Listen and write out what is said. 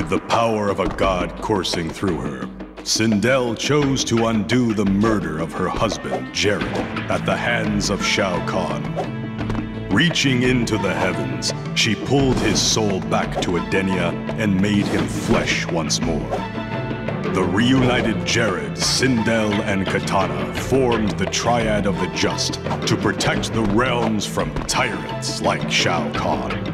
With the power of a god coursing through her, Sindel chose to undo the murder of her husband, Jerrod, at the hands of Shao Kahn. Reaching into the heavens, she pulled his soul back to Edenia and made him flesh once more. The reunited Jerrod, Sindel, and Katana formed the Triad of the Just to protect the realms from tyrants like Shao Kahn.